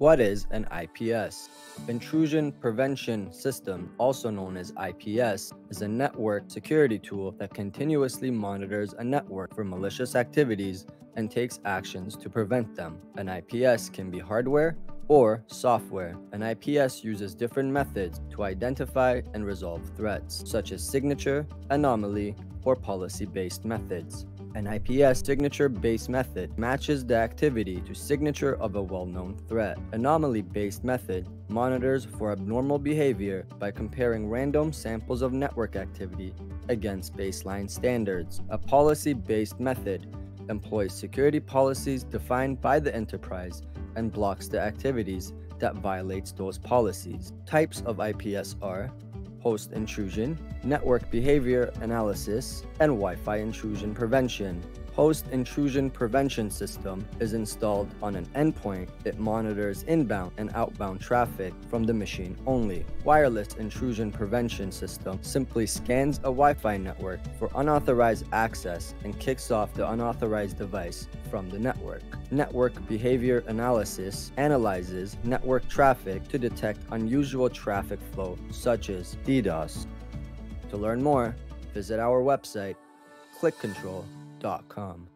What is an IPS? Intrusion Prevention System, also known as IPS, is a network security tool that continuously monitors a network for malicious activities and takes actions to prevent them. An IPS can be hardware or software. An IPS uses different methods to identify and resolve threats, such as signature, anomaly, or policy based methods. An IPS signature-based method matches the activity to signature of a well-known threat. Anomaly-based method monitors for abnormal behavior by comparing random samples of network activity against baseline standards. A policy-based method employs security policies defined by the enterprise and blocks the activities that violates those policies. Types of IPS are host intrusion, network behavior analysis, and Wi Fi intrusion prevention. Host intrusion prevention system is installed on an endpoint. It monitors inbound and outbound traffic from the machine only. Wireless intrusion prevention system simply scans a Wi-Fi network for unauthorized access and kicks off the unauthorized device from the network. Network behavior analysis analyzes network traffic to detect unusual traffic flow such as DDoS. To learn more, visit our website clickcontrol.com.